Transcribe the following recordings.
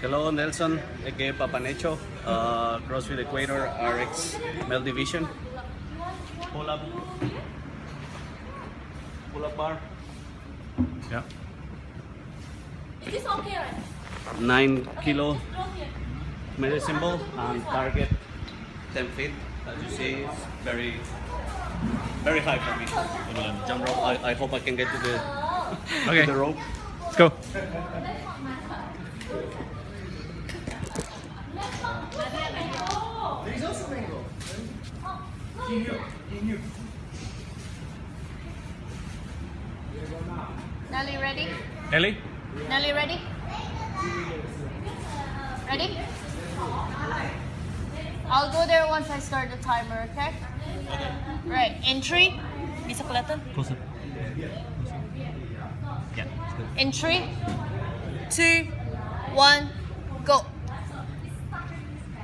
Hello, Nelson, aka Papanecho, uh, CrossFit Equator RX Male Division. Pull up. Pull up bar. Yeah. Is this okay, right? 9 kilo Throw here. medicine ball and target 10 feet. As you see, it's very, very high for me. Jump rope. I, I hope I can get to the, Okay. to the rope. Let's go. Nelly, ready? Ellie? Nelly, ready? Ready? I'll go there once I start the timer, okay? Okay. Right, entry. Bisa kelihatan? Close up. Yeah. Entry. Two, one, go.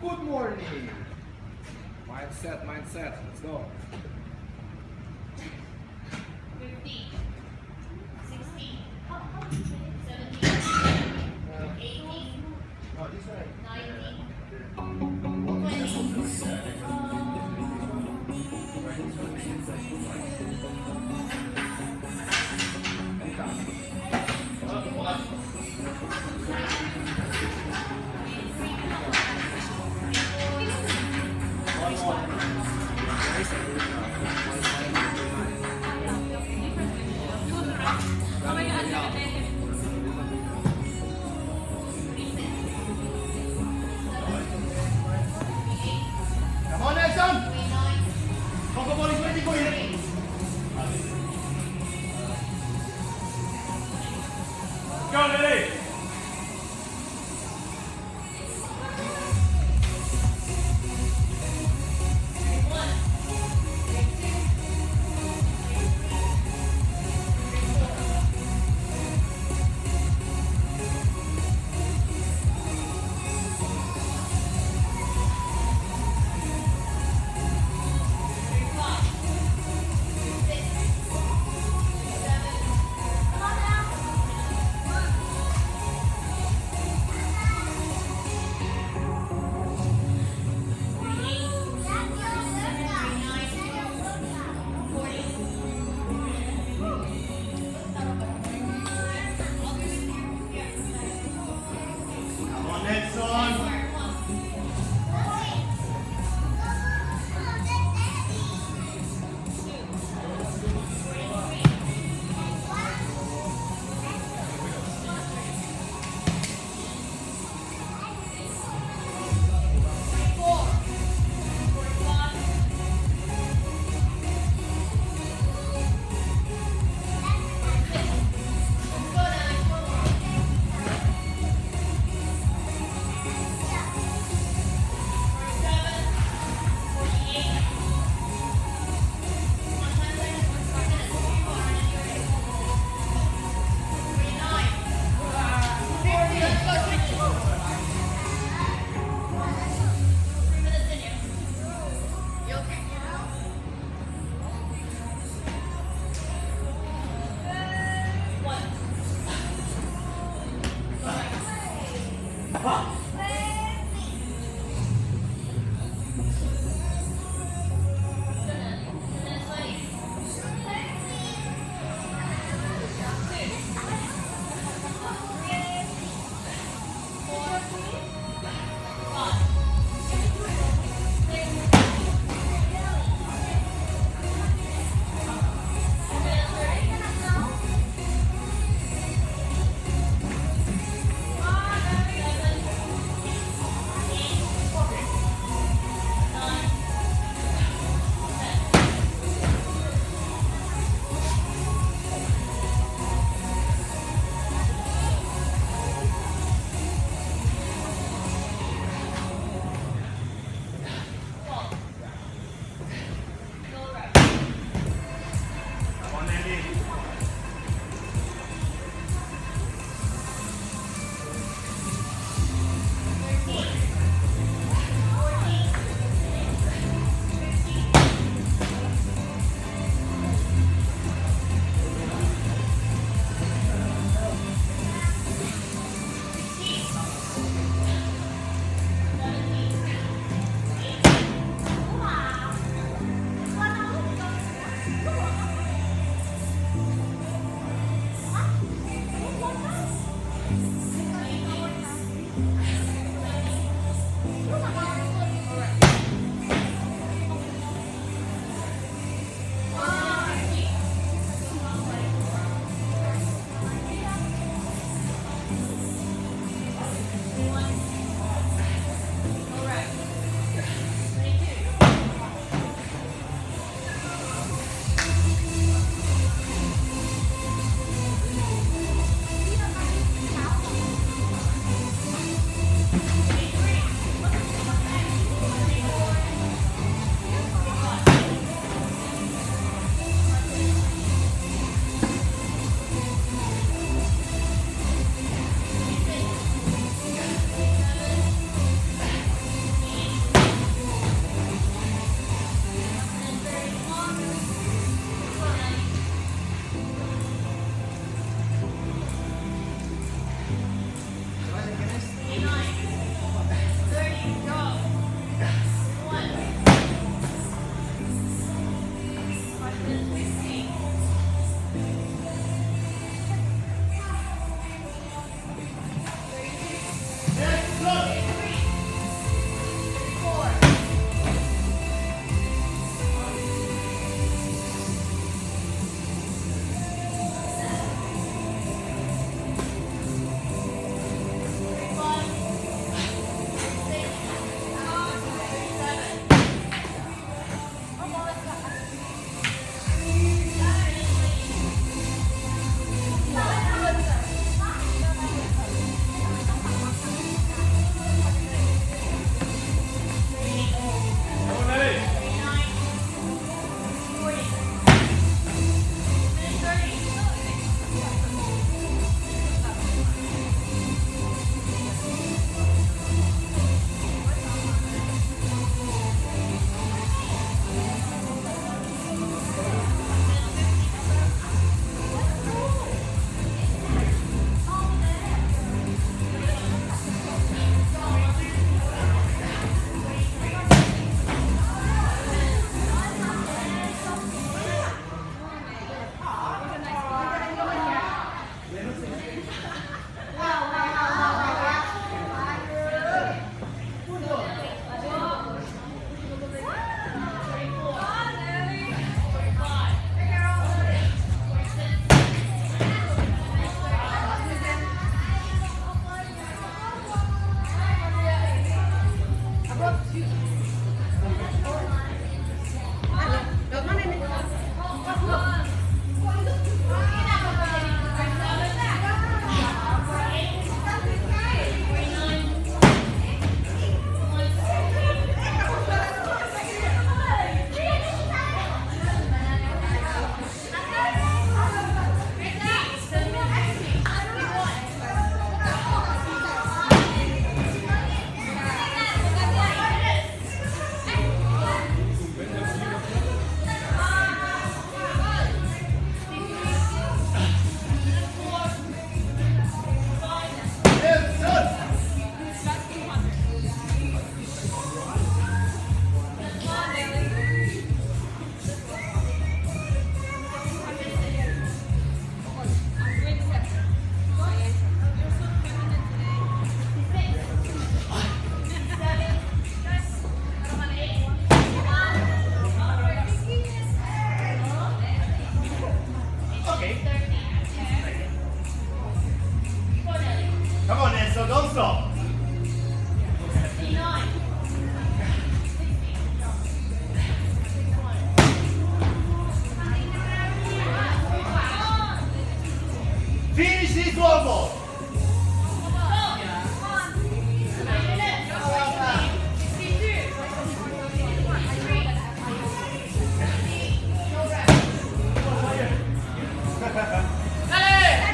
Good morning. Mindset, mindset. Let's go. 15,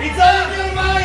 It's all in